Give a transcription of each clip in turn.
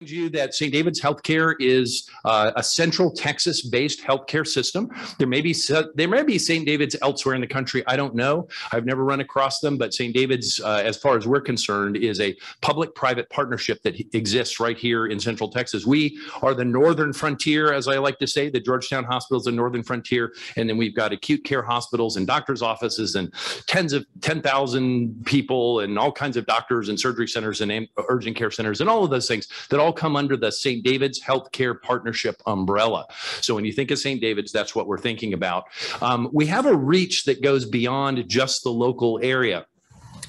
you that St. David's Healthcare is uh, a central Texas-based healthcare system. There may be there may be St. David's elsewhere in the country. I don't know. I've never run across them, but St. David's, uh, as far as we're concerned, is a public-private partnership that exists right here in Central Texas. We are the northern frontier, as I like to say. The Georgetown Hospital is the northern frontier, and then we've got acute care hospitals and doctors' offices and tens of ten thousand people and all kinds of doctors and surgery centers and urgent care centers and all of those things that all all come under the St. David's Healthcare Partnership umbrella. So when you think of St. David's, that's what we're thinking about. Um, we have a reach that goes beyond just the local area.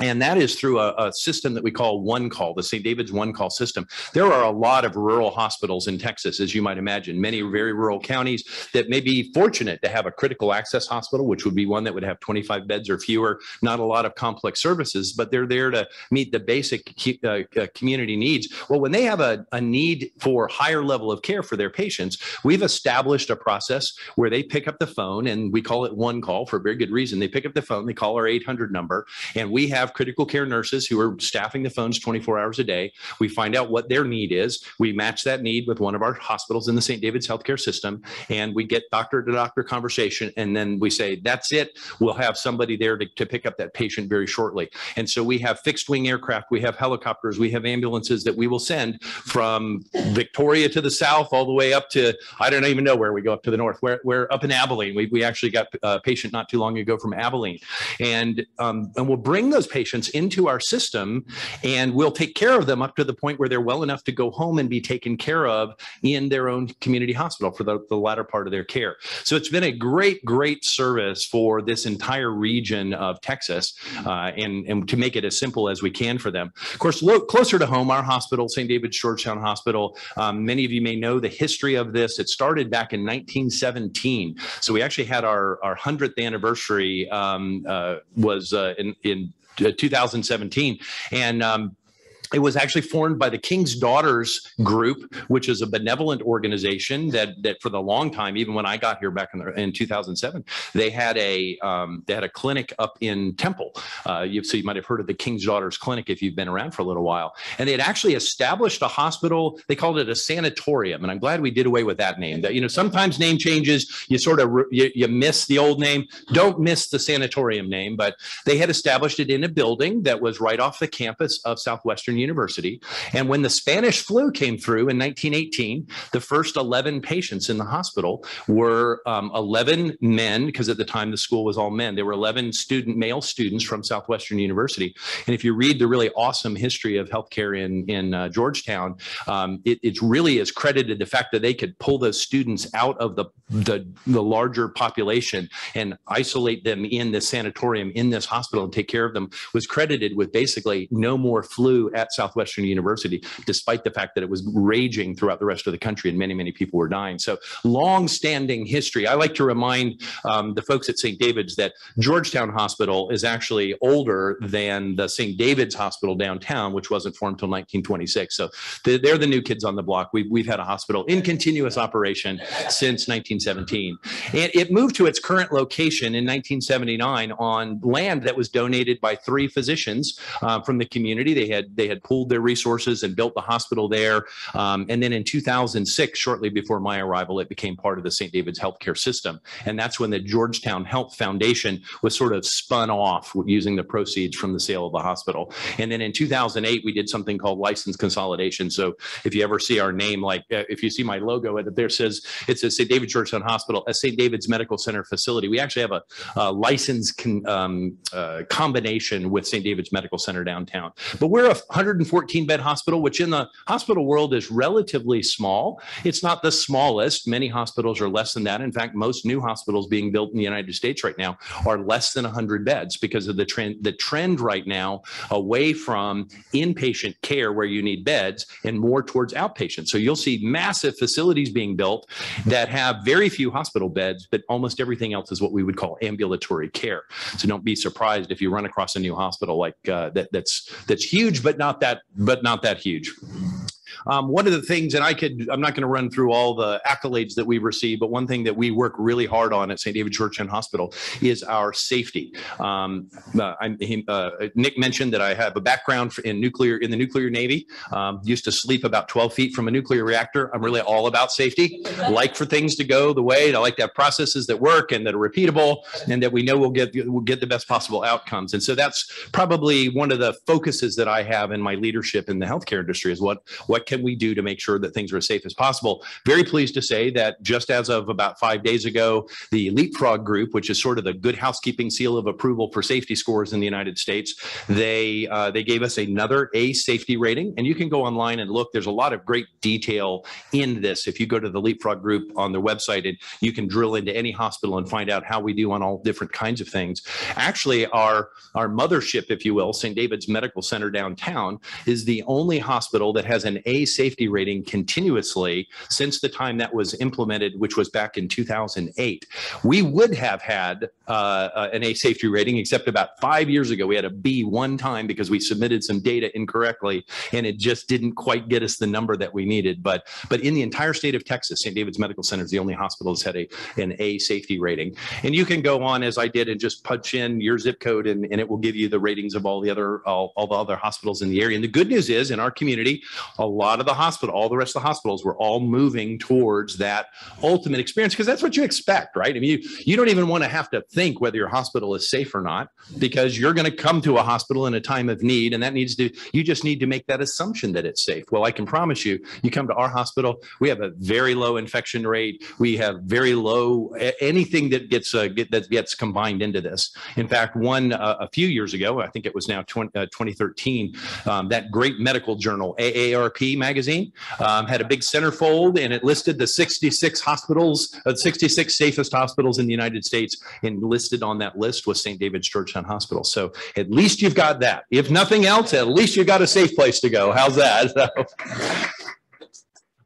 And that is through a, a, system that we call One Call, the St. David's One Call system. There are a lot of rural hospitals in Texas, as you might imagine, many very rural counties that may be fortunate to have a critical access hospital, which would be one that would have 25 beds or fewer, not a lot of complex services, but they're there to meet the basic uh, uh, community needs. Well, when they have a, a need for higher level of care for their patients, we've established a process where they pick up the phone and we call it One Call for a very good reason. They pick up the phone, they call our 800 number, and we have critical care nurses who are staffing the phones 24 hours a day. We find out what their need is. We match that need with one of our hospitals in the St. David's healthcare system, and we get doctor to doctor conversation. And then we say, that's it. We'll have somebody there to, to pick up that patient very shortly. And so we have fixed wing aircraft, we have helicopters, we have ambulances that we will send from Victoria to the south all the way up to, I don't even know where we go up to the north. We're, we're up in Abilene. We, we actually got a patient not too long ago from Abilene. And, um, and we'll bring those patients into our system and we'll take care of them up to the point where they're well enough to go home and be taken care of in their own community hospital for the, the latter part of their care. So it's been a great, great service for this entire region of Texas uh, and, and to make it as simple as we can for them. Of course, closer to home, our hospital, St. David's Georgetown Hospital, um, many of you may know the history of this. It started back in 1917. So we actually had our, our 100th anniversary um, uh, was uh, in, in 2017. And um, it was actually formed by the King's Daughters Group, which is a benevolent organization that that for the long time, even when I got here back in, the, in 2007, they had a um, they had a clinic up in Temple. Uh, you, so you might have heard of the King's Daughters Clinic if you've been around for a little while. And they had actually established a hospital. They called it a sanatorium, and I'm glad we did away with that name. That you know sometimes name changes, you sort of you, you miss the old name. Don't miss the sanatorium name, but they had established it in a building that was right off the campus of Southwestern University. And when the Spanish flu came through in 1918, the first 11 patients in the hospital were um, 11 men, because at the time the school was all men. There were 11 student male students from Southwestern University. And if you read the really awesome history of healthcare in, in uh, Georgetown, um, it, really is credited the fact that they could pull those students out of the, the, the larger population and isolate them in this sanatorium, in this hospital and take care of them was credited with basically no more flu at Southwestern University, despite the fact that it was raging throughout the rest of the country and many, many people were dying. So long-standing history. I like to remind um, the folks at St. David's that Georgetown Hospital is actually older than the St. David's Hospital downtown, which wasn't formed until 1926. So they're the new kids on the block. We've, we've had a hospital in continuous operation since 1917. And it moved to its current location in 1979 on land that was donated by three physicians uh, from the community. They had they had pooled their resources and built the hospital there. Um, and then in 2006, shortly before my arrival, it became part of the St. David's healthcare system. And that's when the Georgetown Health Foundation was sort of spun off using the proceeds from the sale of the hospital. And then in 2008, we did something called license consolidation. So if you ever see our name, like uh, if you see my logo, it there says it says St. David Georgetown Hospital, a St. David's Medical Center facility. We actually have a, a license con, um, uh, combination with St. David's Medical Center downtown. But we're a 114 bed hospital, which in the hospital world is relatively small. It's not the smallest. Many hospitals are less than that. In fact, most new hospitals being built in the United States right now are less than 100 beds because of the trend, the trend right now away from inpatient care where you need beds and more towards outpatient. So you'll see massive facilities being built that have very few hospital beds, but almost everything else is what we would call ambulatory care. So don't be surprised if you run across a new hospital like uh, that that's that's huge, but not that but not that huge. Um, one of the things, and I could, I'm not going to run through all the accolades that we receive, but one thing that we work really hard on at St. David Georgetown Hospital is our safety. Um, uh, he, uh, Nick mentioned that I have a background in nuclear in the nuclear navy. Um, used to sleep about 12 feet from a nuclear reactor. I'm really all about safety. like for things to go the way. I like to have processes that work and that are repeatable, and that we know we'll get we'll get the best possible outcomes. And so that's probably one of the focuses that I have in my leadership in the healthcare industry is what what can we do to make sure that things are as safe as possible. Very pleased to say that just as of about five days ago, the Leapfrog Group, which is sort of the good housekeeping seal of approval for safety scores in the United States, they uh, they gave us another A safety rating, and you can go online and look. There's a lot of great detail in this. If you go to the Leapfrog Group on their website, and you can drill into any hospital and find out how we do on all different kinds of things. Actually, our our mothership, if you will, St. David's Medical Center downtown, is the only hospital that has an A safety rating continuously since the time that was implemented, which was back in 2008. We would have had uh, uh, an A safety rating, except about five years ago we had a B one time because we submitted some data incorrectly, and it just didn't quite get us the number that we needed. But but in the entire state of Texas, St. David's Medical Center is the only hospital that's had a an A safety rating. And you can go on as I did and just punch in your zip code, and, and it will give you the ratings of all the other all, all the other hospitals in the area. And the good news is, in our community, a of the hospital, all the rest of the hospitals, were all moving towards that ultimate experience because that's what you expect, right? I mean, you you don't even want to have to think whether your hospital is safe or not because you're going to come to a hospital in a time of need, and that needs to you just need to make that assumption that it's safe. Well, I can promise you, you come to our hospital, we have a very low infection rate. We have very low anything that gets uh, get, that gets combined into this. In fact, one uh, a few years ago, I think it was now 20, uh, 2013, um, that great medical journal AARP magazine um, had a big centerfold, and it listed the 66 hospitals, uh, 66 safest hospitals in the United States, and listed on that list was St. David's Georgetown Hospital. So at least you've got that. If nothing else, at least you've got a safe place to go. How's that?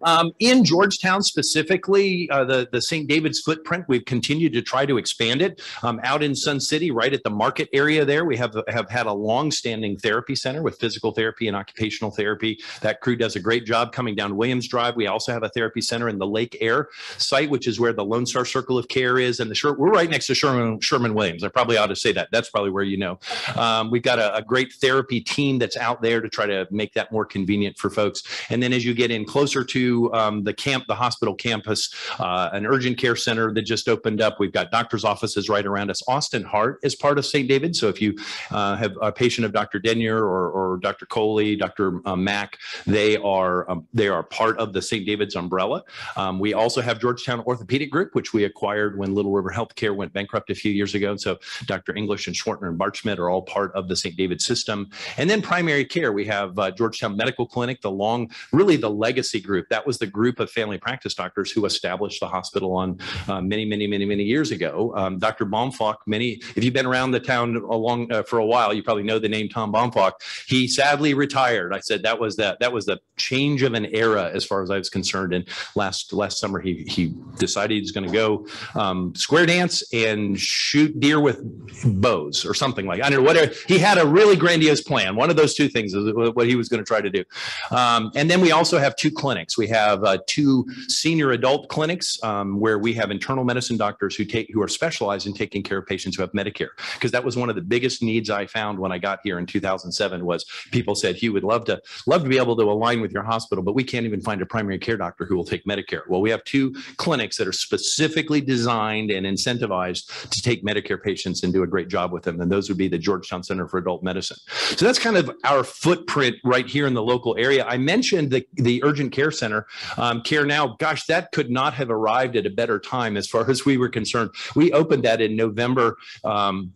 Um, in Georgetown specifically, uh, the, the St. David's footprint, we've continued to try to expand it. Um, out in Sun City, right at the market area there, we have, have had a long-standing therapy center with physical therapy and occupational therapy. That crew does a great job coming down Williams Drive. We also have a therapy center in the Lake Air site, which is where the Lone Star Circle of Care is. And the we're right next to Sherman, Sherman Williams. I probably ought to say that. That's probably where you know. Um, we've got a, a great therapy team that's out there to try to make that more convenient for folks. And then as you get in closer to um, the camp, the hospital campus, uh, an urgent care center that just opened up. We've got doctor's offices right around us. Austin Heart is part of St. David. So if you uh, have a patient of Dr. Denyer or, or Dr. Coley, Dr. Uh, Mack, they are um, they are part of the St. David's umbrella. Um, we also have Georgetown Orthopedic Group, which we acquired when Little River Healthcare went bankrupt a few years ago. And So Dr. English and Schwartner and Barchmet are all part of the St. David system. And then primary care, we have uh, Georgetown Medical Clinic, the long, really the legacy group. That was the group of family practice doctors who established the hospital on uh, many, many, many, many years ago. Um, Dr. Baumfock, many, if you've been around the town along uh, for a while, you probably know the name Tom Baumfock. He sadly retired. I said that was that that was the change of an era as far as I was concerned. And last last summer, he he decided he's going to go um, square dance and shoot deer with bows or something like I don't know whatever. He had a really grandiose plan. One of those two things is what he was going to try to do. Um, and then we also have two clinics. We have uh, two senior adult clinics um, where we have internal medicine doctors who take who are specialized in taking care of patients who have Medicare. Because that was one of the biggest needs I found when I got here in 2007 was people said, Hugh would love to love to be able to align with your hospital, but we can't even find a primary care doctor who will take Medicare. Well, we have two clinics that are specifically designed and incentivized to take Medicare patients and do a great job with them. And those would be the Georgetown Center for Adult Medicine. So that's kind of our footprint right here in the local area. I mentioned the, the urgent care center. Um, Care Now, gosh, that could not have arrived at a better time as far as we were concerned. We opened that in November. Um,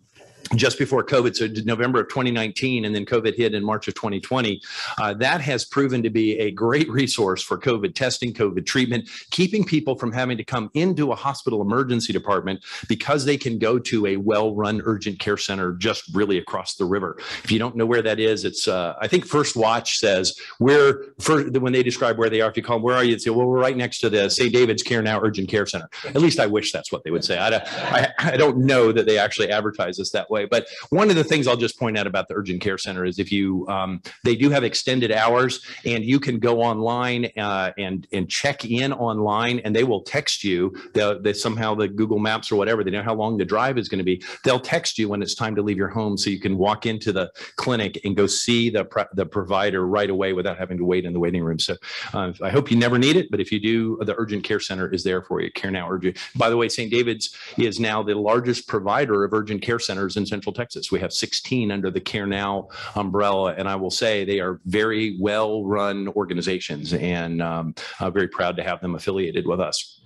just before COVID, so November of 2019, and then COVID hit in March of 2020. Uh, that has proven to be a great resource for COVID testing, COVID treatment, keeping people from having to come into a hospital emergency department because they can go to a well-run urgent care center just really across the river. If you don't know where that is, it's uh, I think First Watch says where when they describe where they are. If you call them, where are you? They say, well, we're right next to the St. David's Care Now Urgent Care Center. At least I wish that's what they would say. I, I, I don't know that they actually advertise us that way way. But one of the things I'll just point out about the urgent care center is if you, um, they do have extended hours and you can go online uh, and and check in online and they will text you. They somehow the Google Maps or whatever they know how long the drive is going to be. They'll text you when it's time to leave your home so you can walk into the clinic and go see the the provider right away without having to wait in the waiting room. So uh, I hope you never need it, but if you do, the urgent care center is there for you. Care Now Urgent. By the way, St. David's is now the largest provider of urgent care centers in Central Texas. We have 16 under the Care Now umbrella, and I will say they are very well run organizations, and um, I'm very proud to have them affiliated with us.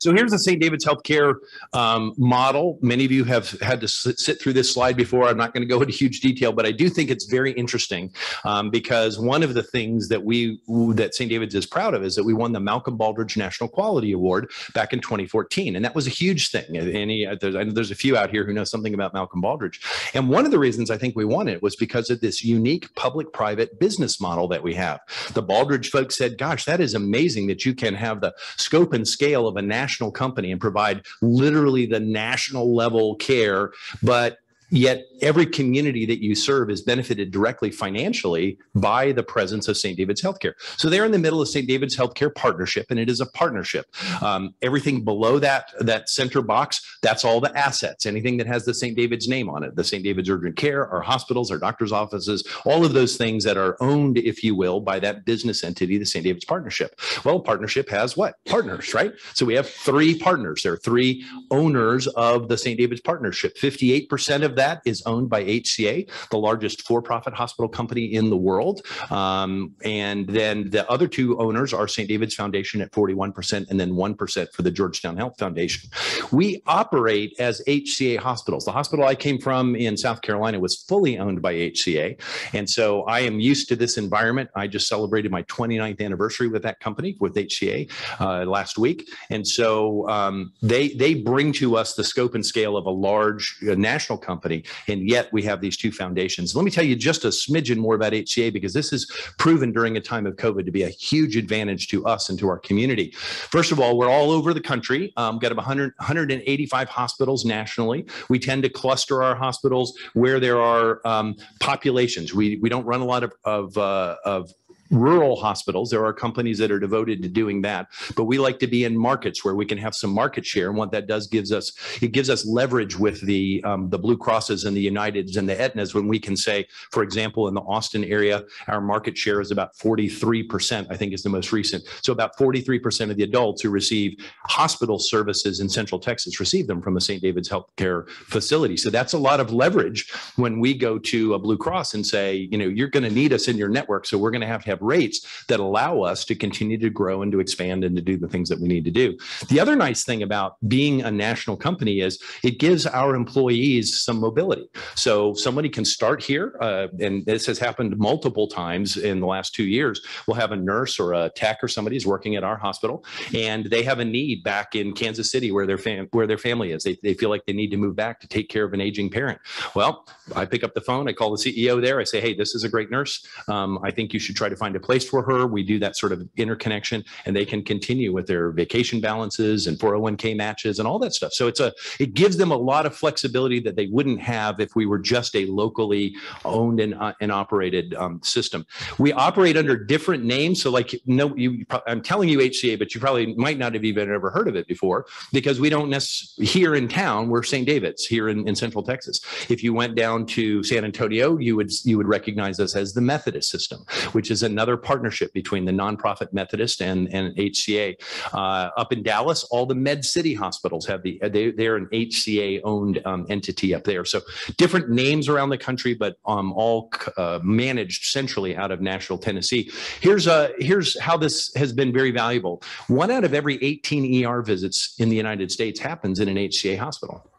So here's the St. David's Healthcare um, model. Many of you have had to sit, through this slide before. I'm not going to go into huge detail, but I do think it's very interesting um, because one of the things that we that St. David's is proud of is that we won the Malcolm Baldrige National Quality Award back in 2014, and that was a huge thing. Any there's, I know there's a few out here who know something about Malcolm Baldrige, and one of the reasons I think we won it was because of this unique public-private business model that we have. The Baldrige folks said, "Gosh, that is amazing that you can have the scope and scale of a national." National company and provide literally the national level care, but Yet every community that you serve is benefited directly financially by the presence of St. David's Healthcare. So they're in the middle of St. David's Healthcare partnership, and it is a partnership. Um, everything below that that center box, that's all the assets. Anything that has the St. David's name on it, the St. David's Urgent Care, our hospitals, our doctors' offices, all of those things that are owned, if you will, by that business entity, the St. David's Partnership. Well, partnership has what? Partners, right? So we have three partners. There are three owners of the St. David's Partnership. 58% of that is owned by HCA, the largest for-profit hospital company in the world. Um, and then the other two owners are St. David's Foundation at 41% and then 1% for the Georgetown Health Foundation. We operate as HCA hospitals. The hospital I came from in South Carolina was fully owned by HCA. And so I am used to this environment. I just celebrated my 29th anniversary with that company, with HCA uh, last week. And so um, they, they bring to us the scope and scale of a large uh, national company And yet we have these two foundations. Let me tell you just a smidgen more about HCA because this is proven during a time of COVID to be a huge advantage to us and to our community. First of all, we're all over the country, um, got about 100, 185 hospitals nationally. We tend to cluster our hospitals where there are um, populations. We, we don't run a lot of, of, uh, of rural hospitals. There are companies that are devoted to doing that, but we like to be in markets where we can have some market share. And what that does gives us, it gives us leverage with the um, the Blue Crosses and the Uniteds and the Aetnas when we can say, for example, in the Austin area, our market share is about 43%, I think is the most recent. So about 43% of the adults who receive hospital services in Central Texas receive them from a St. David's healthcare facility. So that's a lot of leverage when we go to a Blue Cross and say, you know, you're going to need us in your network. So we're going to have to have rates that allow us to continue to grow and to expand and to do the things that we need to do. The other nice thing about being a national company is it gives our employees some mobility. So somebody can start here, uh, and this has happened multiple times in the last two years. We'll have a nurse or a tech or somebody is working at our hospital, and they have a need back in Kansas City where their fam- where their family is. They, they feel like they need to move back to take care of an aging parent. Well, I pick up the phone, I call the CEO there, I say, hey, this is a great nurse. Um, I think you should try to find find a place for her. We do that sort of interconnection and they can continue with their vacation balances and 401k matches and all that stuff. So it's a, it gives them a lot of flexibility that they wouldn't have if we were just a locally owned and, uh, and operated um, system. We operate under different names. So like, no, you, I'm telling you HCA, but you probably might not have even ever heard of it before because we don't necessarily, here in town, we're St. David's here in, in Central Texas. If you went down to San Antonio, you would, you would recognize us as the Methodist system, which is another partnership between the nonprofit Methodist and, and HCA. Uh, up in Dallas, all the Med City hospitals have the, they, they're an HCA owned um, entity up there. So different names around the country, but um, all uh, managed centrally out of Nashville, Tennessee. Here's, uh, here's how this has been very valuable. One out of every 18 ER visits in the United States happens in an HCA hospital.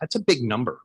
That's a big number.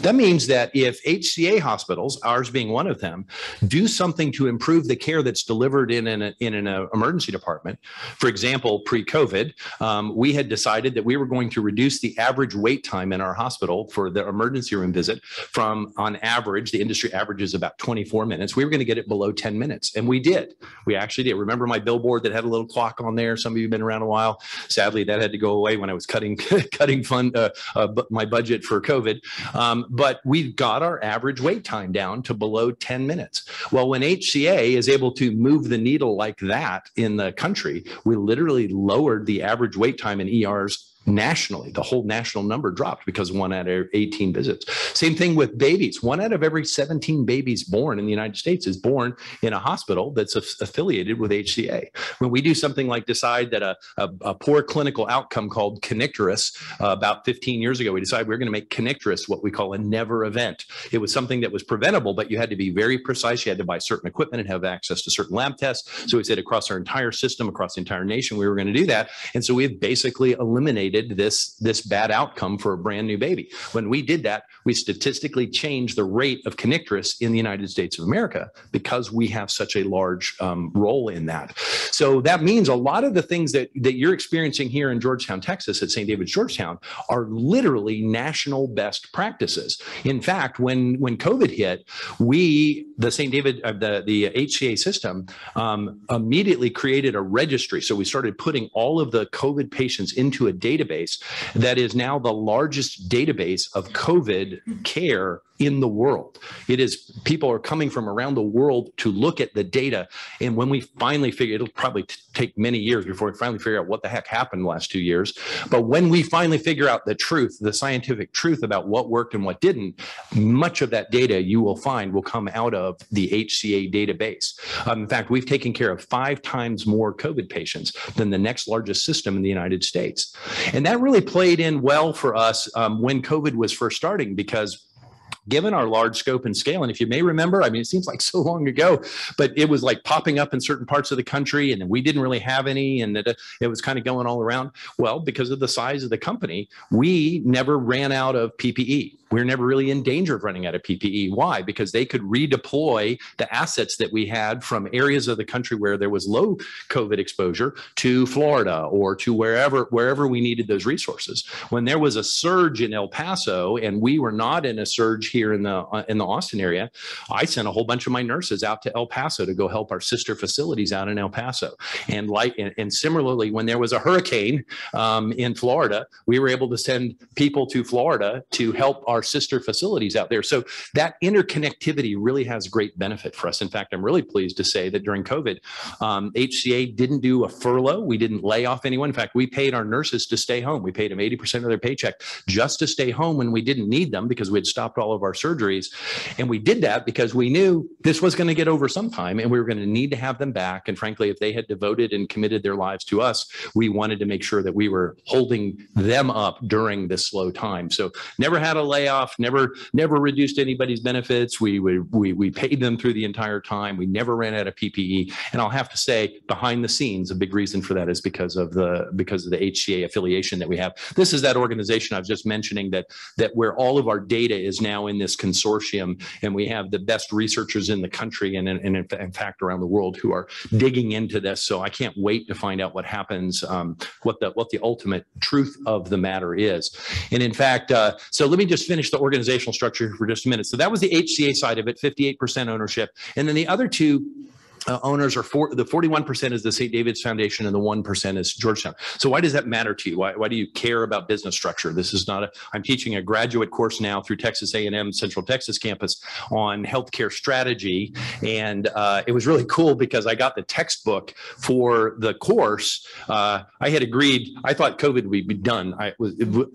That means that if HCA hospitals, ours being one of them, do something to improve the care that's delivered in an, in an uh, emergency department, for example, pre-COVID, um, we had decided that we were going to reduce the average wait time in our hospital for the emergency room visit from, on average, the industry average is about 24 minutes. We were going to get it below 10 minutes, and we did. We actually did. Remember my billboard that had a little clock on there? Some of you have been around a while. Sadly, that had to go away when I was cutting cutting fund uh, uh, my budget for COVID. Um, but we've got our average wait time down to below 10 minutes. Well, when HCA is able to move the needle like that in the country, we literally lowered the average wait time in ERs nationally. The whole national number dropped because one out of 18 visits. Same thing with babies. One out of every 17 babies born in the United States is born in a hospital that's affiliated with HCA. When we do something like decide that a, a, a poor clinical outcome called kernicterus uh, about 15 years ago, we decided we are going to make kernicterus what we call a never event. It was something that was preventable, but you had to be very precise. You had to buy certain equipment and have access to certain lab tests. So we said across our entire system, across the entire nation, we were going to do that. And so we have basically eliminated this, this bad outcome for a brand new baby. When we did that, we statistically changed the rate of kernicterus in the United States of America because we have such a large um, role in that. So that means a lot of the things that, that you're experiencing here in Georgetown, Texas at St. David's Georgetown are literally national best practices. In fact, when, when COVID hit, we, the St. David, uh, the, the HCA system, um, immediately created a registry. So we started putting all of the COVID patients into a database database that is now the largest database of COVID care in the world. It is people are coming from around the world to look at the data. And when we finally figure, it'll probably take many years before we finally figure out what the heck happened the last two years. But when we finally figure out the truth, the scientific truth about what worked and what didn't, much of that data you will find will come out of the HCA database. Um, in fact, we've taken care of five times more COVID patients than the next largest system in the United States. And that really played in well for us um, when COVID was first starting because given our large scope and scale. And if you may remember, I mean, it seems like so long ago, but it was like popping up in certain parts of the country and we didn't really have any and it, uh, it was kind of going all around. Well, because of the size of the company, we never ran out of PPE we are never really in danger of running out of PPE. Why? Because they could redeploy the assets that we had from areas of the country where there was low COVID exposure to Florida or to wherever wherever we needed those resources. When there was a surge in El Paso and we were not in a surge here in the uh, in the Austin area, I sent a whole bunch of my nurses out to El Paso to go help our sister facilities out in El Paso. And like and, and similarly, when there was a hurricane um, in Florida, we were able to send people to Florida to help our our sister facilities out there. So that interconnectivity really has great benefit for us. In fact, I'm really pleased to say that during COVID, um, HCA didn't do a furlough. We didn't lay off anyone. In fact, we paid our nurses to stay home. We paid them 80% of their paycheck just to stay home when we didn't need them because we had stopped all of our surgeries. And we did that because we knew this was going to get over sometime and we were going to need to have them back. And frankly, if they had devoted and committed their lives to us, we wanted to make sure that we were holding them up during this slow time. So never had a layoff layoff, never never reduced anybody's benefits. We, we, we, we paid them through the entire time. We never ran out of PPE. And I'll have to say, behind the scenes, a big reason for that is because of the because of the HCA affiliation that we have. This is that organization I was just mentioning that that where all of our data is now in this consortium, and we have the best researchers in the country and, and, in fact around the world who are digging into this. So I can't wait to find out what happens, um, what the what the ultimate truth of the matter is. And in fact, uh, so let me just finish finish the organizational structure for just a minute. So that was the HCA side of it, 58% ownership. And then the other two uh, owners are for the 41% is the St. David's Foundation and the 1% is Georgetown. So why does that matter to you? Why, why do you care about business structure? This is not a, I'm teaching a graduate course now through Texas A&M Central Texas campus on healthcare strategy. And uh, it was really cool because I got the textbook for the course. Uh, I had agreed, I thought COVID would be done. I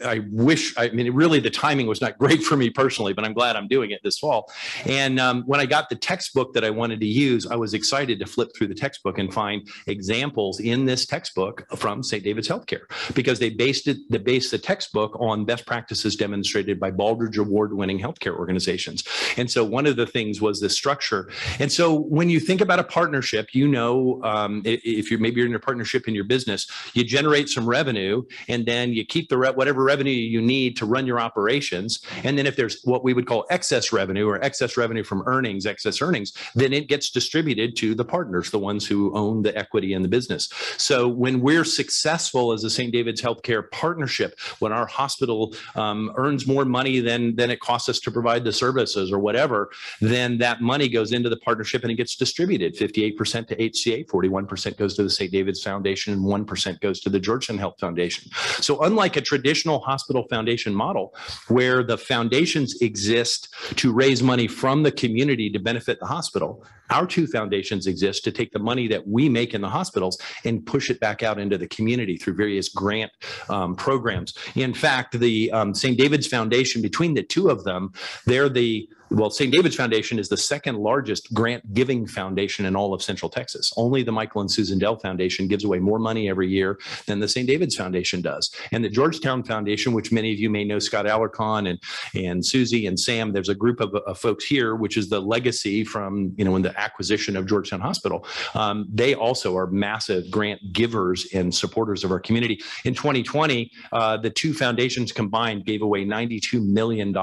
I wish, I mean, really the timing was not great for me personally, but I'm glad I'm doing it this fall. And um, when I got the textbook that I wanted to use, I was excited excited to flip through the textbook and find examples in this textbook from St. David's Healthcare because they based it, they based the textbook on best practices demonstrated by Baldrige Award-winning healthcare organizations. And so one of the things was this structure. And so when you think about a partnership, you know, um, if you're maybe you're in a partnership in your business, you generate some revenue and then you keep the re whatever revenue you need to run your operations. And then if there's what we would call excess revenue or excess revenue from earnings, excess earnings, then it gets distributed to to the partners, the ones who own the equity in the business. So when we're successful as a St. David's Healthcare partnership, when our hospital um, earns more money than than it costs us to provide the services or whatever, then that money goes into the partnership and it gets distributed. 58% to HCA, 41% goes to the St. David's Foundation, and 1% goes to the Georgetown Health Foundation. So unlike a traditional hospital foundation model, where the foundations exist to raise money from the community to benefit the hospital, our two foundations exist to take the money that we make in the hospitals and push it back out into the community through various grant um, programs. In fact, the um, St. David's Foundation, between the two of them, they're the well, St. David's Foundation is the second largest grant giving foundation in all of Central Texas. Only the Michael and Susan Dell Foundation gives away more money every year than the St. David's Foundation does. And the Georgetown Foundation, which many of you may know Scott Alarcon and, and Susie and Sam, there's a group of, of folks here, which is the legacy from, you know, in the acquisition of Georgetown Hospital. Um, they also are massive grant givers and supporters of our community. In 2020, uh, the two foundations combined gave away $92 million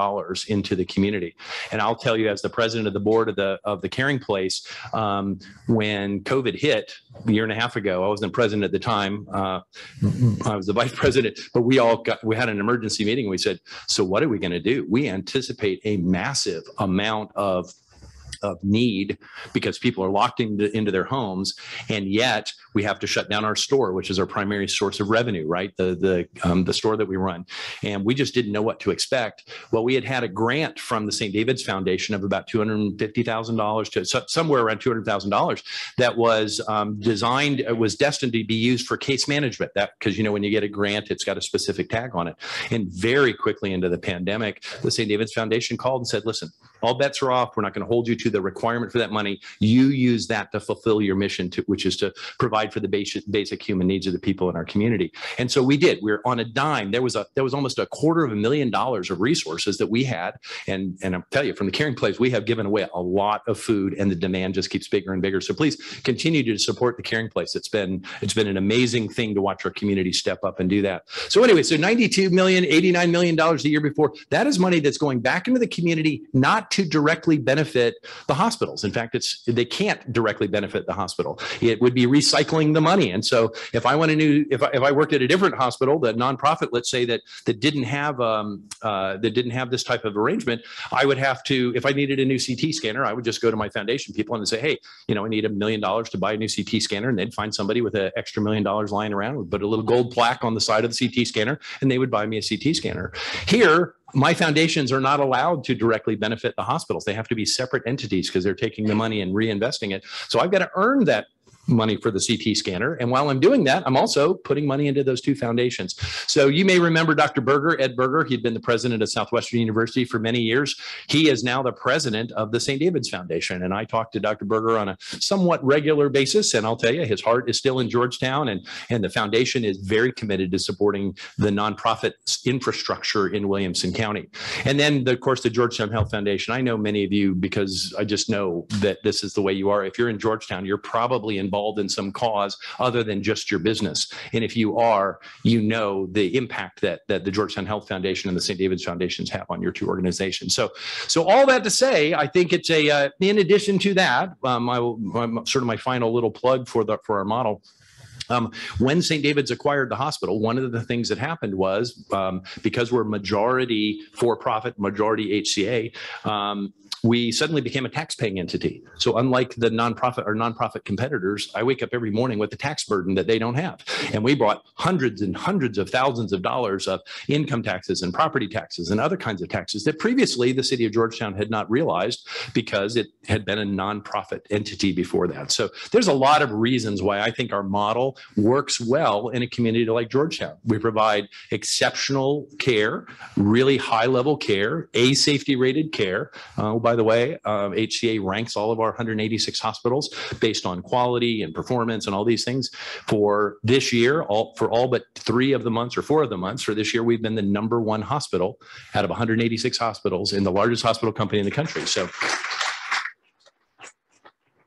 into the community. And I'll tell you, as the president of the board of the of the Caring Place, um, when COVID hit a year and a half ago, I wasn't president at the time. Uh, I was the vice president, but we all got we had an emergency meeting. And we said, so what are we going to do? We anticipate a massive amount of of need because people are locked into, into their homes. And yet we have to shut down our store which is our primary source of revenue right? The the um, the store that we run. And we just didn't know what to expect. Well we had had a grant from the st david's foundation of about $250000 to so, somewhere around $200000 that was um, designed was destined to be used for case management. That because you know when you get a grant it's got a specific tag on it. And very quickly into the pandemic the st david's foundation called and said listen all bets are off we're not going to hold you to the requirement for that money. You use that to fulfill your mission, to, which is to provide for the basic, basic human needs of the people in our community. And so we did. We are on a dime. There was a there was almost a quarter of a million dollars of resources that we had. And and I'll tell you, from the caring place, we have given away a lot of food, and the demand just keeps bigger and bigger. So please continue to support the caring place. It's been it's been an amazing thing to watch our community step up and do that. So anyway, so 92 million, 89 million dollars the year before. That is money that's going back into the community, not to directly benefit the hospitals. In fact, it's they can't directly benefit the hospital. It would be recycling the money. And so if I went a new, if I, if I worked at a different hospital, the nonprofit, let's say that that didn't have um, uh, that didn't have this type of arrangement, I would have to, if I needed a new CT scanner, I would just go to my foundation people and say, hey, you know, I need a million dollars to buy a new CT scanner, and they'd find somebody with an extra million dollars lying around, would put a little gold plaque on the side of the CT scanner, and they would buy me a CT scanner. Here, my foundations are not allowed to directly benefit the hospitals. They have to be separate entities because they're taking the money and reinvesting it. So I've got to earn that money for the CT scanner. And while I'm doing that, I'm also putting money into those two foundations. So you may remember Dr. Burger, Ed Burger. He'd been the president of Southwestern University for many years. He is now the president of the St. David's Foundation. And I talk to Dr. Burger on a somewhat regular basis. And I'll tell you, his heart is still in Georgetown. And, and the foundation is very committed to supporting the nonprofit infrastructure in Williamson County. And then, of course, the Georgetown Health Foundation. I know many of you because I just know that this is the way you are. If you're in Georgetown, you're probably involved involved in some cause other than just your business. And if you are, you know the impact that that the Georgetown Health Foundation and the St. David's Foundations have on your two organizations. So, so all that to say, I think it's a. Uh, in addition to that, um, I will, sort of my final little plug for the for our model. Um, when St. David's acquired the hospital, one of the things that happened was um, because we're majority for profit, majority HCA, um, we suddenly became a tax-paying entity. So unlike the nonprofit or nonprofit competitors, I wake up every morning with a tax burden that they don't have. And we brought hundreds and hundreds of thousands of dollars of income taxes and property taxes and other kinds of taxes that previously the city of Georgetown had not realized because it had been a nonprofit entity before that. So there's a lot of reasons why I think our model works well in a community like Georgetown. We provide exceptional care, really high level care, A safety rated care. Uh, by the way. Um, HCA ranks all of our 186 hospitals based on quality and performance and all these things. For this year, all for all but three of the months or four of the months for this year, we've been the number one hospital out of 186 hospitals in the largest hospital company in the country. So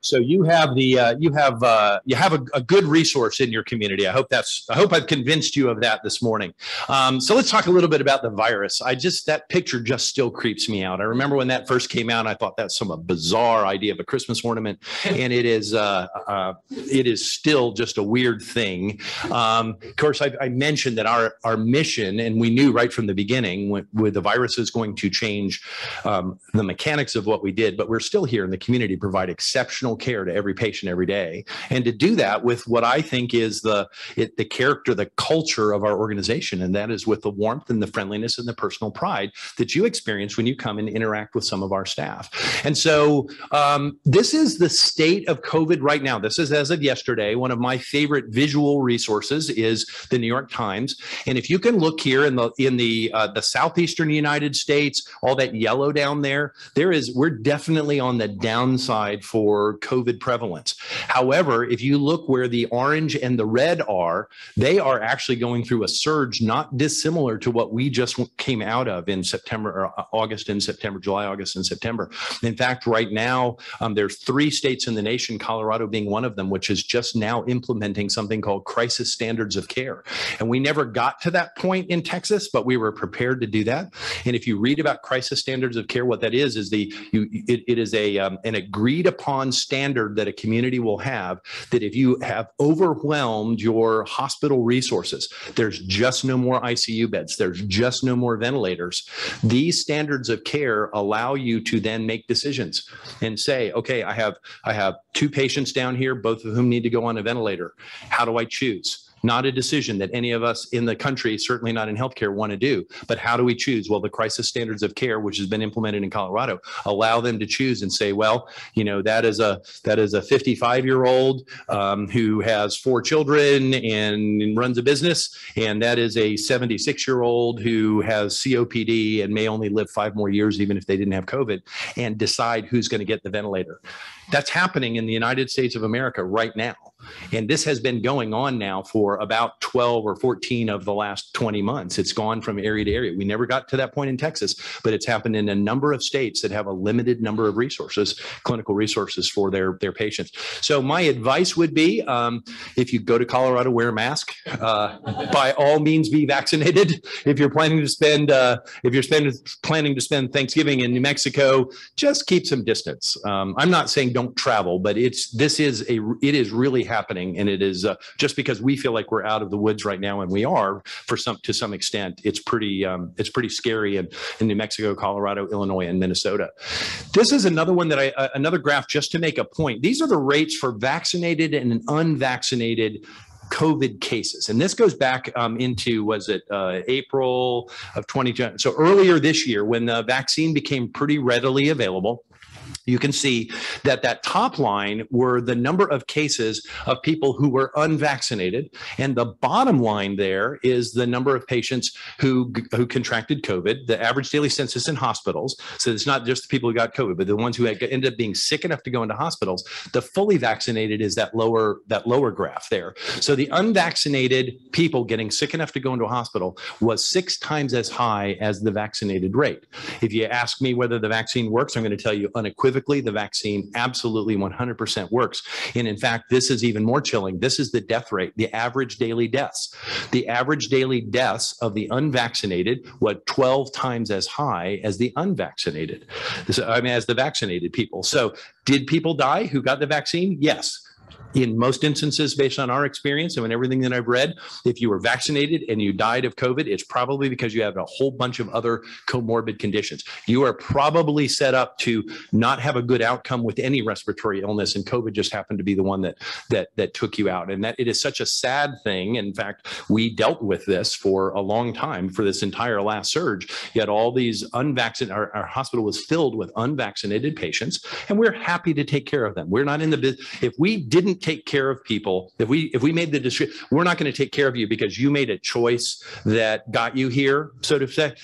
So you have the uh, you have uh, you have a, a, good resource in your community. I hope that's I hope I've convinced you of that this morning. Um, so let's talk a little bit about the virus. I just that picture just still creeps me out. I remember when that first came out, I thought that's some bizarre idea of a Christmas ornament, and it is uh, uh, it is still just a weird thing. Um, of course, I, I, mentioned that our our mission, and we knew right from the beginning, with, with the virus is going to change um, the mechanics of what we did, but we're still here in the community to provide exceptional care to every patient every day, and to do that with what I think is the it, the character, the culture of our organization, and that is with the warmth and the friendliness and the personal pride that you experience when you come and interact with some of our staff. And so um, this is the state of COVID right now. This is as of yesterday. One of my favorite visual resources is the New York Times, and if you can look here in the in the uh, the southeastern United States, all that yellow down there, there is we're definitely on the downside for COVID prevalence. However, if you look where the orange and the red are, they are actually going through a surge not dissimilar to what we just came out of in September or uh, August and September, July, August, and September. In fact, right now, um, there's three states in the nation, Colorado being one of them, which is just now implementing something called crisis standards of care. And we never got to that point in Texas, but we were prepared to do that. And if you read about crisis standards of care, what that is, is the you, it, it is a um, an agreed upon standard that a community will have that if you have overwhelmed your hospital resources, there's just no more ICU beds, there's just no more ventilators. These standards of care allow you to then make decisions and say, okay, I have I have two patients down here, both of whom need to go on a ventilator. How do I choose? Not a decision that any of us in the country, certainly not in healthcare, want to do. But how do we choose? Well, the crisis standards of care, which has been implemented in Colorado, allow them to choose and say, well, you know, that is a that is a 55 year old um, who has four children and runs a business, and that is a 76 year old who has COPD and may only live five more years, even if they didn't have COVID, and decide who's going to get the ventilator. That's happening in the United States of America right now. And this has been going on now for about 12 or 14 of the last 20 months. It's gone from area to area. We never got to that point in Texas, but it's happened in a number of states that have a limited number of resources, clinical resources for their, their patients. So my advice would be um, if you go to Colorado, wear a mask. Uh, by all means, be vaccinated. If you're planning to spend, uh, if you're spend, planning to spend Thanksgiving in New Mexico, just keep some distance. Um, I'm not saying don't travel, but it's this is a it is really happening, and it is uh, just because we feel like we're out of the woods right now, and we are for some to some extent. It's pretty um, it's pretty scary in, in New Mexico, Colorado, Illinois, and Minnesota. This is another one that I uh, another graph just to make a point. These are the rates for vaccinated and unvaccinated COVID cases. And this goes back um, into, was it uh, April of 2020? So earlier this year, when the vaccine became pretty readily available, you can see that that top line were the number of cases of people who were unvaccinated and the bottom line there is the number of patients who who contracted covid. The average daily census in hospitals so it's not just the people who got covid but the ones who had, ended up being sick enough to go into hospitals the fully vaccinated is that lower that lower graph there. So the unvaccinated people getting sick enough to go into a hospital was six times as high as the vaccinated rate. If you ask me whether the vaccine works i'm going to tell you unequivocally the vaccine absolutely 100% works. And in fact, this is even more chilling. This is the death rate, the average daily deaths. The average daily deaths of the unvaccinated was 12 times as high as the unvaccinated. I mean, as the vaccinated people. So did people die who got the vaccine? Yes in most instances, based on our experience and everything that I've read, if you were vaccinated and you died of COVID, it's probably because you have a whole bunch of other comorbid conditions. You are probably set up to not have a good outcome with any respiratory illness, and COVID just happened to be the one that that that took you out. And that it is such a sad thing. In fact, we dealt with this for a long time for this entire last surge. Yet all these unvaccinated, our, our hospital was filled with unvaccinated patients, and we're happy to take care of them. We're not in the business. If we didn't take care of people, if we if we made the decision, we're not going to take care of you because you made a choice that got you here, so to say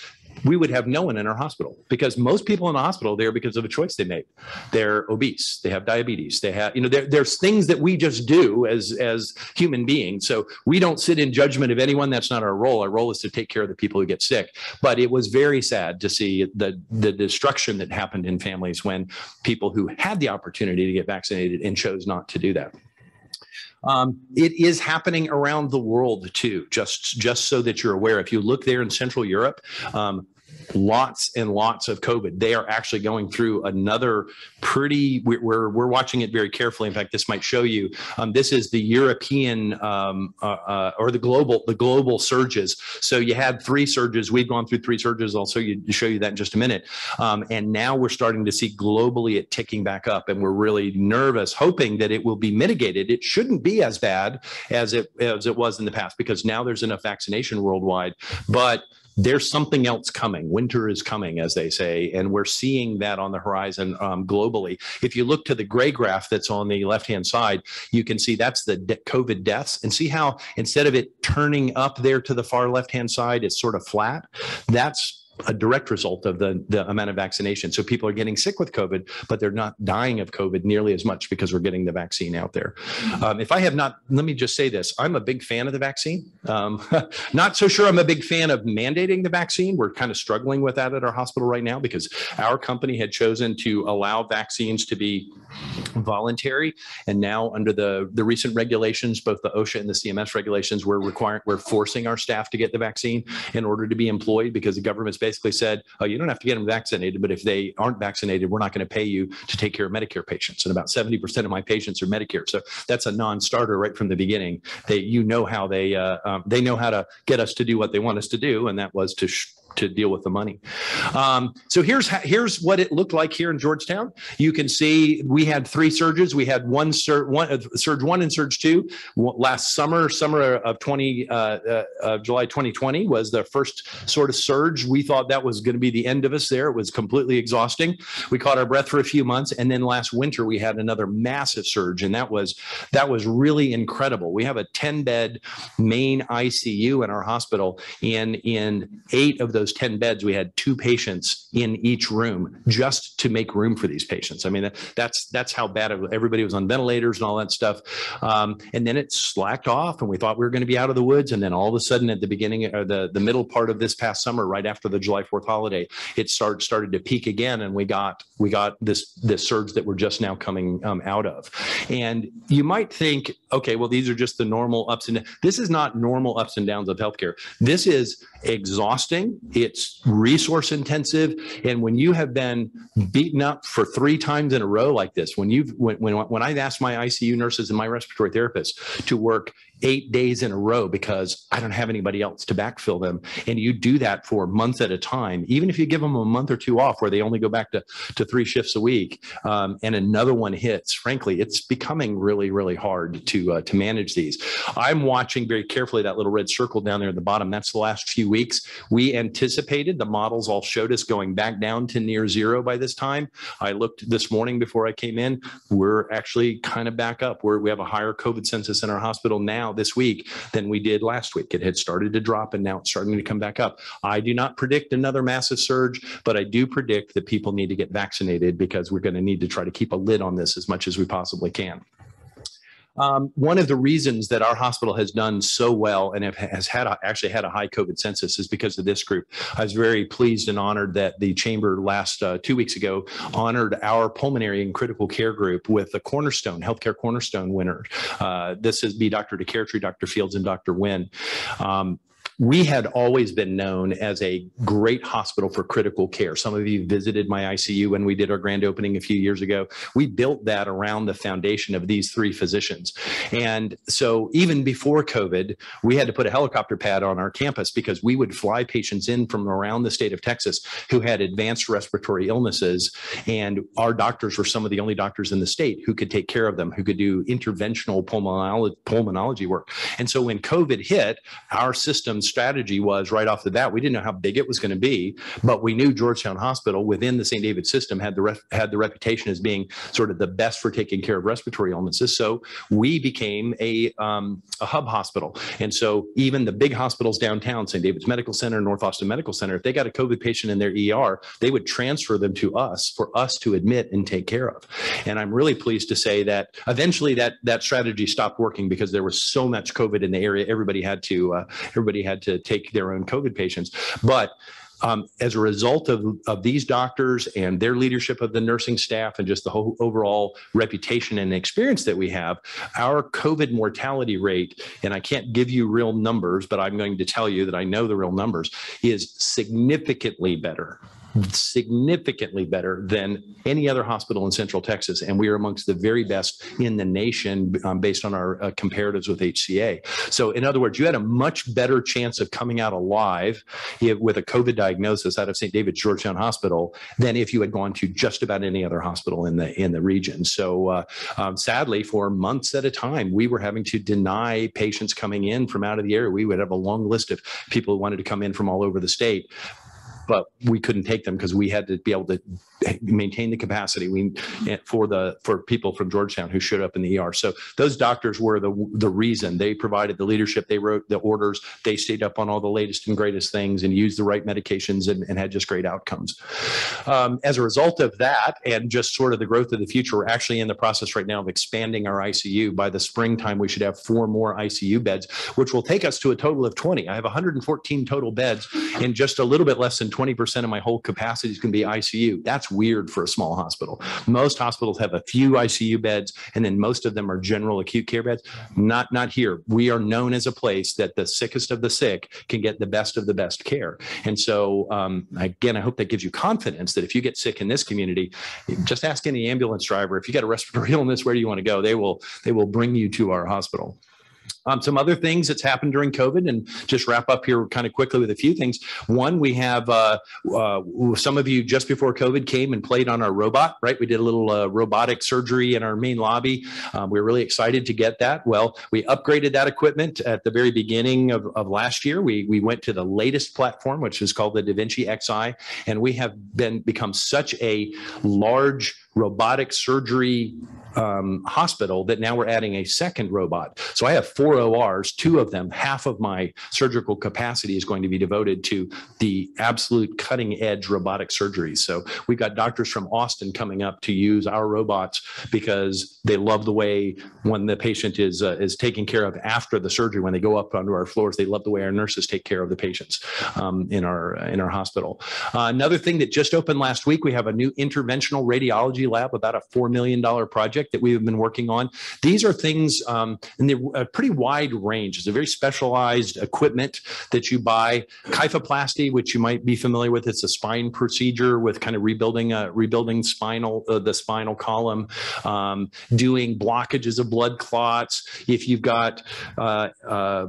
we would have no one in our hospital because most people in the hospital there because of a choice they made. They're obese, they have diabetes, they have, you know, there, there's things that we just do as as human beings. So we don't sit in judgment of anyone. That's not our role. Our role is to take care of the people who get sick. But it was very sad to see the the destruction that happened in families when people who had the opportunity to get vaccinated and chose not to do that. Um, it is happening around the world too, just just so that you're aware. If you look there in Central Europe, um, lots and lots of COVID. They are actually going through another pretty. We're we're watching it very carefully. In fact, this might show you. Um, this is the European um, uh, uh, or the global the global surges. So you had three surges. We've gone through three surges. I'll show you show you that in just a minute. Um, and now we're starting to see globally it ticking back up, and we're really nervous, hoping that it will be mitigated. It shouldn't be as bad as it as it was in the past because now there's enough vaccination worldwide, but there's something else coming. Winter is coming, as they say, and we're seeing that on the horizon um, globally. If you look to the gray graph that's on the left hand side, you can see that's the de- COVID deaths, and see how instead of it turning up there to the far left hand side, it's sort of flat. That's a direct result of the, the amount of vaccination. So people are getting sick with COVID, but they're not dying of COVID nearly as much because we're getting the vaccine out there. Um, if I have not, let me just say this I'm a big fan of the vaccine. Um, not so sure I'm a big fan of mandating the vaccine. We're kind of struggling with that at our hospital right now because our company had chosen to allow vaccines to be voluntary. And now, under the, the recent regulations, both the OSHA and the CMS regulations, we're requiring, we're forcing our staff to get the vaccine in order to be employed because the government's basically basically said, oh, you don't have to get them vaccinated, but if they aren't vaccinated, we're not going to pay you to take care of Medicare patients. And about 70% of my patients are Medicare. So that's a non-starter right from the beginning. They, you know how they, uh, um, they know how to get us to do what they want us to do. And that was to sh- to deal with the money. Um, so here's here's what it looked like here in Georgetown. You can see we had three surges. We had one surge one uh, surge one and surge two last summer. Summer of 20 uh, uh, of July 2020 was the first sort of surge. We thought that was going to be the end of us there. It was completely exhausting. We caught our breath for a few months, and then last winter we had another massive surge, and that was that was really incredible. We have a 10 bed main ICU in our hospital, and in eight of those those 10 beds, we had two patients in each room just to make room for these patients. I mean, that's that's how bad it. Everybody was on ventilators and all that stuff. Um, and then it slacked off and we thought we were going to be out of the woods. And then all of a sudden at the beginning or the, the middle part of this past summer, right after the July 4th holiday, it started started to peak again. And we got we got this this surge that we're just now coming um, out of. And you might think, okay, well, these are just the normal ups and. This is not normal ups and downs of healthcare. This is exhausting it's resource intensive. And when you have been beaten up for three times in a row like this when you've when when, when i've asked my icu nurses and my respiratory therapists to work eight days in a row because I don't have anybody else to backfill them. And you do that for months at a time, even if you give them a month or two off where they only go back to, to three shifts a week um, and another one hits, frankly, it's becoming really, really hard to, uh, to manage these. I'm watching very carefully that little red circle down there at the bottom. That's the last few weeks. We anticipated the models all showed us going back down to near zero by this time. I looked this morning before I came in. We're actually kind of back up. We're, we have a higher COVID census in our hospital now this week than we did last week. It had started to drop and now it's starting to come back up. I do not predict another massive surge, but I do predict that people need to get vaccinated because we're going to need to try to keep a lid on this as much as we possibly can. Um, one of the reasons that our hospital has done so well and have, has had a, actually had a high COVID census is because of this group. I was very pleased and honored that the chamber last uh, two weeks ago honored our pulmonary and critical care group with the Cornerstone Healthcare Cornerstone winner. Uh, this is be Dr. DeCaretry, Dr. Fields, and Dr. Wynn. Um, we had always been known as a great hospital for critical care. Some of you visited my ICU when we did our grand opening a few years ago. We built that around the foundation of these three physicians. And so even before COVID, we had to put a helicopter pad on our campus because we would fly patients in from around the state of Texas who had advanced respiratory illnesses. And our doctors were some of the only doctors in the state who could take care of them, who could do interventional pulmonology, pulmonology work. And so when COVID hit, our systems strategy was right off the bat, we didn't know how big it was going to be, but we knew Georgetown Hospital within the St. David system had the ref, had the reputation as being sort of the best for taking care of respiratory illnesses. So we became a um, a hub hospital, and so even the big hospitals downtown, St. David's Medical Center, North Austin Medical Center, if they got a COVID patient in their ER, they would transfer them to us for us to admit and take care of. And I'm really pleased to say that eventually that that strategy stopped working because there was so much COVID in the area. Everybody had to uh, everybody had to take their own COVID patients, but um, as a result of, of these doctors and their leadership of the nursing staff and just the whole overall reputation and experience that we have, our COVID mortality rate, and I can't give you real numbers, but I'm going to tell you that I know the real numbers, is significantly better significantly better than any other hospital in Central Texas. And we are amongst the very best in the nation um, based on our uh, comparatives with HCA. So, in other words, you had a much better chance of coming out alive with a COVID diagnosis out of St. David's Georgetown Hospital than if you had gone to just about any other hospital in the in the region. So, uh, um, sadly, for months at a time, we were having to deny patients coming in from out of the area. We would have a long list of people who wanted to come in from all over the state but we couldn't take them because we had to be able to maintain the capacity we for the for people from Georgetown who showed up in the ER. So those doctors were the the reason they provided the leadership. They wrote the orders. They stayed up on all the latest and greatest things and used the right medications and, and had just great outcomes. Um, as a result of that, and just sort of the growth of the future, we're actually in the process right now of expanding our ICU. By the springtime, we should have four more ICU beds, which will take us to a total of 20. I have 114 total beds, and just a little bit less than 20% of my whole capacity is going to be ICU. That's weird for a small hospital. Most hospitals have a few ICU beds, and then most of them are general acute care beds. Not, not here. We are known as a place that the sickest of the sick can get the best of the best care. And so, um, again, I hope that gives you confidence that if you get sick in this community, just ask any ambulance driver if you got a respiratory illness, where do you want to go? They will they will bring you to our hospital. Um, some other things that's happened during COVID, and just wrap up here kind of quickly with a few things. One, we have uh, uh, some of you just before COVID came and played on our robot, right? We did a little uh, robotic surgery in our main lobby. Um, we are really excited to get that. Well, we upgraded that equipment at the very beginning of, of last year. We, we went to the latest platform, which is called the DaVinci XI, and we have been become such a large robotic surgery um, hospital that now we're adding a second robot. So I have four ORs, two of them, half of my surgical capacity is going to be devoted to the absolute cutting edge robotic surgery. So we've got doctors from Austin coming up to use our robots because they love the way when the patient is uh, is taken care of after the surgery, when they go up onto our floors, they love the way our nurses take care of the patients um, in our in our hospital. Uh, another thing that just opened last week, we have a new interventional radiology lab, about a $4 million project that we've been working on. These are things, um, and they're a pretty wide range. It's a very specialized equipment that you buy. Kyphoplasty, which you might be familiar with, it's a spine procedure with kind of rebuilding, uh, rebuilding spinal, uh, the spinal column, um, doing blockages of blood clots. If you've got uh, uh,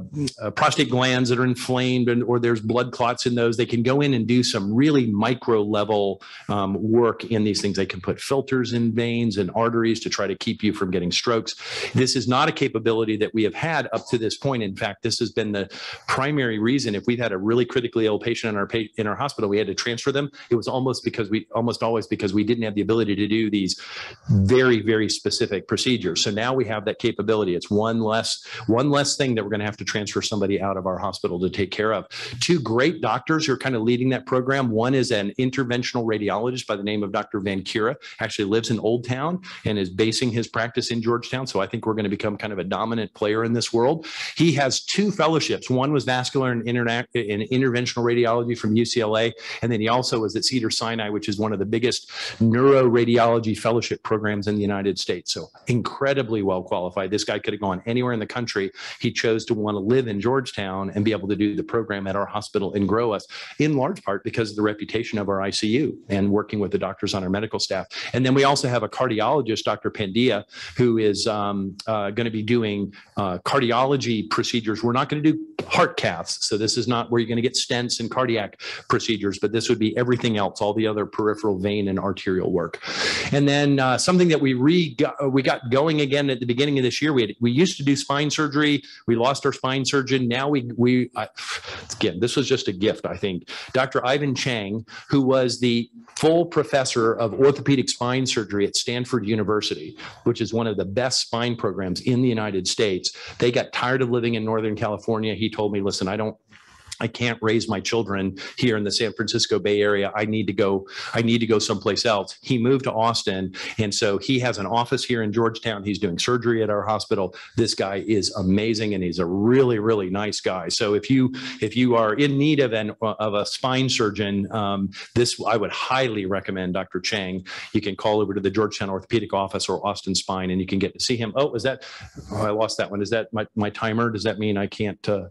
prostate glands that are inflamed and, or there's blood clots in those, they can go in and do some really micro level um, work in these things. They can put filters in veins and arteries to try to keep you from getting strokes. This is not a capability that we have had up to this point. In fact, this has been the primary reason if we've had a really critically ill patient in our in our hospital, we had to transfer them. It was almost because we almost always because we didn't have the ability to do these very very specific procedures. So now we have that capability. It's one less one less thing that we're going to have to transfer somebody out of our hospital to take care of. Two great doctors who are kind of leading that program. One is an interventional radiologist by the name of Dr. Van Kira. actually lives in Old Town and is basing his practice in Georgetown. So I think we're going to become kind of a dominant player in this world. He has two fellowships. One was vascular and, interna- and interventional radiology from UCLA. And then he also was at Cedar Sinai, which is one of the biggest neuroradiology fellowship programs in the United States. So incredibly well qualified. This guy could have gone anywhere in the country. He chose to want to live in Georgetown and be able to do the program at our hospital and grow us in large part because of the reputation of our ICU and working with the doctors on our medical staff. And then we also have a cardiologist, Dr. Pandia, who is um, uh, going to be doing uh, cardiology procedures. We're not going to do heart caths. So this is not where you're going to get stents and cardiac procedures, but this would be everything else, all the other peripheral vein and arterial work. And then uh, something that we re got, we got going again at the beginning of this year. We had, we used to do spine surgery. We lost our spine surgeon. Now we we uh, again this was just a gift. I think Dr. Ivan Cheng, who was the full professor of orthopedic spine surgery at Stanford University, which is one of the best spine programs in the United States. They got tired of living in Northern California. He told me, listen, I don't I can't raise my children here in the San Francisco Bay Area. I need to go, I need to go someplace else. He moved to Austin. And so he has an office here in Georgetown. He's doing surgery at our hospital. This guy is amazing and he's a really, really nice guy. So if you if you are in need of an of a spine surgeon, um, this I would highly recommend Dr. Cheng. You can call over to the Georgetown Orthopedic Office or Austin Spine and you can get to see him. Oh, is that oh, I lost that one. Is that my, my timer? Does that mean I can't uh,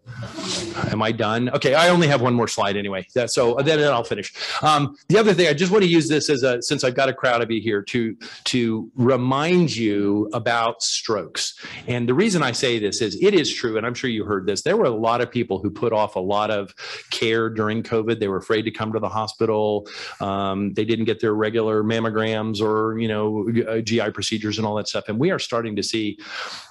am I done? Okay, I only have one more slide anyway. So then, then I'll finish. Um, the other thing, I just want to use this as a, since I've got a crowd of you here to, to remind you about strokes. And the reason I say this is it is true, and I'm sure you heard this. There were a lot of people who put off a lot of care during COVID. They were afraid to come to the hospital. Um, they didn't get their regular mammograms or, you know, GI procedures and all that stuff. And we are starting to see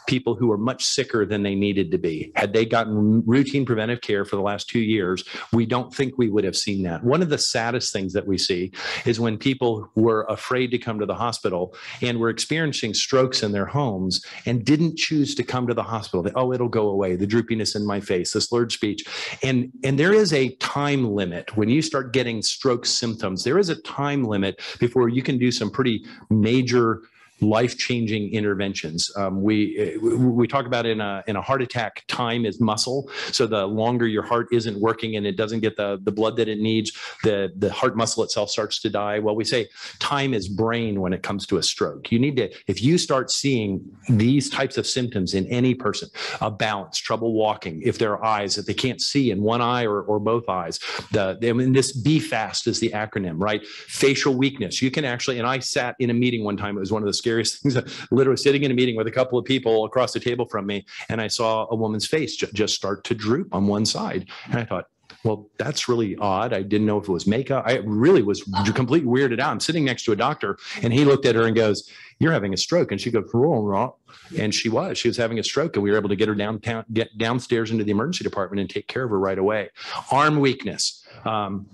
people who are much sicker than they needed to be. Had they gotten routine preventive care for the last two years, we don't think we would have seen that. One of the saddest things that we see is when people were afraid to come to the hospital and were experiencing strokes in their homes and didn't choose to come to the hospital. They, oh, it'll go away. The droopiness in my face, the slurred speech. And, and there is a time limit when you start getting stroke symptoms. There is a time limit before you can do some pretty major life-changing interventions. Um, we we talk about in a in a heart attack, time is muscle. So the longer your heart isn't working and it doesn't get the the blood that it needs, the the heart muscle itself starts to die. Well, we say time is brain when it comes to a stroke. You need to if you start seeing these types of symptoms in any person, a balance, trouble walking, if their eyes that they can't see in one eye or, or both eyes, the I mean this BFAST is the acronym, right? Facial weakness. You can actually, and I sat in a meeting one time. It was one of the scariest things. Literally sitting in a meeting with a couple of people across the table from me, and I saw a woman's face ju- just start to droop on one side. And I thought, well, that's really odd. I didn't know if it was makeup. I really was completely weirded out. I'm sitting next to a doctor, and he looked at her and goes, "You're having a stroke." And she goes, "Wrong, wrong." And she was. She was having a stroke, and we were able to get her downtown, get downstairs into the emergency department and take care of her right away. Arm weakness. Um,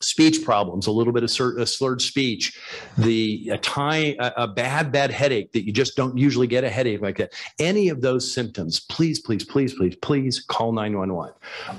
speech problems, a little bit of uh, slurred speech, the a time a, a bad bad headache that you just don't usually get a headache like that. Any of those symptoms, please, please, please, please, please call 911.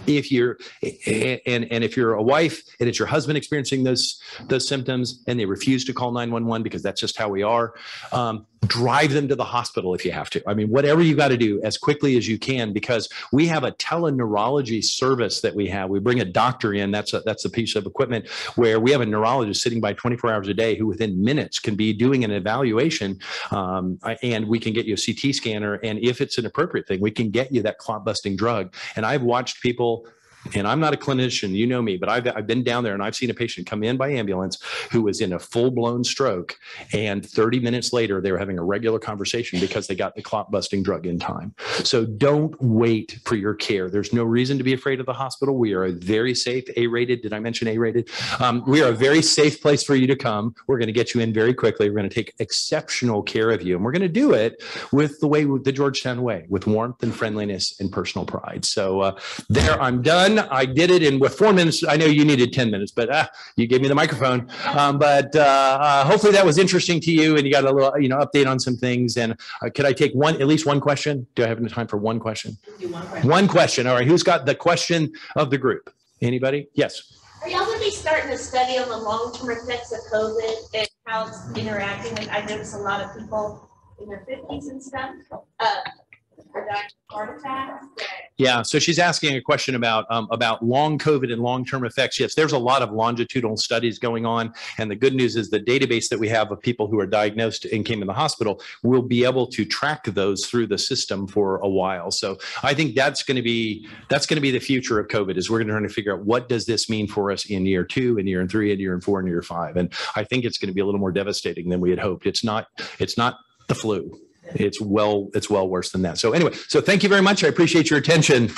If you're and and if you're a wife and it's your husband experiencing those those symptoms and they refuse to call 911 because that's just how we are, um, drive them to the hospital if you have to. I mean, whatever you got to do as quickly as you can, because we have a teleneurology service that we have. We bring a doctor in. That's a that's a piece of equipment where we have a neurologist sitting by 24 hours a day who within minutes can be doing an evaluation, um, and we can get you a CT scanner. And if it's an appropriate thing, we can get you that clot busting drug. And I've watched people and I'm not a clinician, you know me, but I've, I've been down there and I've seen a patient come in by ambulance who was in a full blown stroke. And 30 minutes later, they were having a regular conversation because they got the clot busting drug in time. So don't wait for your care. There's no reason to be afraid of the hospital. We are a very safe, A rated. Did I mention A rated? Um, we are a very safe place for you to come. We're going to get you in very quickly. We're going to take exceptional care of you. And we're going to do it with the way, the Georgetown way, with warmth and friendliness and personal pride. So uh, there, I'm done done. I did it in with four minutes. I know you needed 10 minutes, but uh, you gave me the microphone. Um, but uh, uh, hopefully that was interesting to you and you got a little, you know, update on some things. And uh, could I take one, at least one question? Do I have enough time for one question? One question. One question. All right. Who's got the question of the group? Anybody? Yes. Are y'all gonna be starting a study on the long-term effects of COVID and how it's interacting with, I notice a lot of people in their fifties and stuff, uh, Yeah, so she's asking a question about um, about long COVID and long term effects. Yes, there's a lot of longitudinal studies going on, and the good news is the database that we have of people who are diagnosed and came in the hospital, we'll be able to track those through the system for a while. So I think that's going to be that's going to be the future of COVID. Is we're going to try to figure out what does this mean for us in year two, in year three, in year four, and year five, and I think it's going to be a little more devastating than we had hoped. It's not it's not the flu. It's well, it's well worse than that. So anyway, so thank you very much. I appreciate your attention.